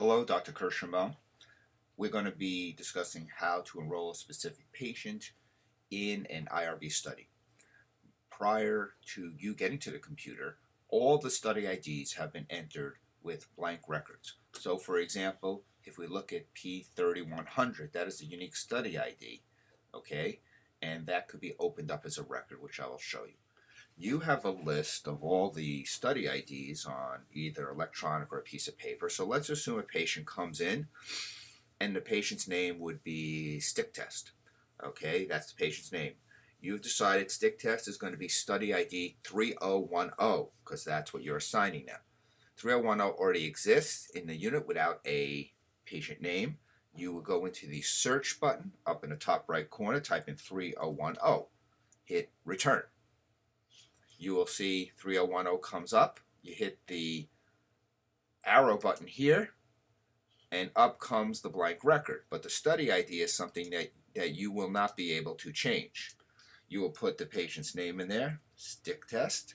Hello, Dr. Kirschenbaum. We're going to be discussing how to enroll a specific patient in an IRB study. Prior to you getting to the computer, all the study IDs have been entered with blank records. So for example, if we look at P3100, that is a unique study ID, okay? And that could be opened up as a record, which I will show you. You have a list of all the study IDs on either electronic or a piece of paper. So let's assume a patient comes in and the patient's name would be stick test. Okay, that's the patient's name. You've decided stick test is going to be study ID 3010 because that's what you're assigning now. 3010 already exists in the unit without a patient name. You will go into the search button up in the top right corner, type in 3010, hit return. You will see 3010 comes up. You hit the arrow button here, and up comes the blank record. But the study ID is something that, that you will not be able to change. You will put the patient's name in there, stick test.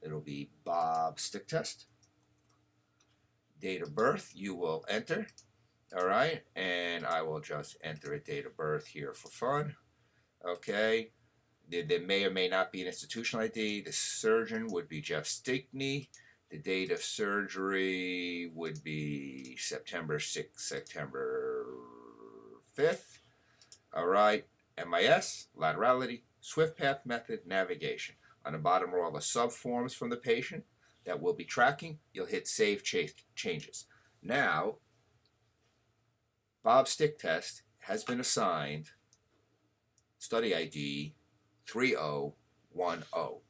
It'll be Bob stick test. Date of birth, you will enter. All right, and I will just enter a date of birth here for fun. Okay, there, there may or may not be an institutional ID. The surgeon would be Jeff Stickney. The date of surgery would be September 6th, September 5th. All right, MIS, laterality, swift path method, navigation. On the bottom are all the subforms from the patient that we'll be tracking. You'll hit Save cha Changes. Now, Bob Stick Test has been assigned study ID 3010.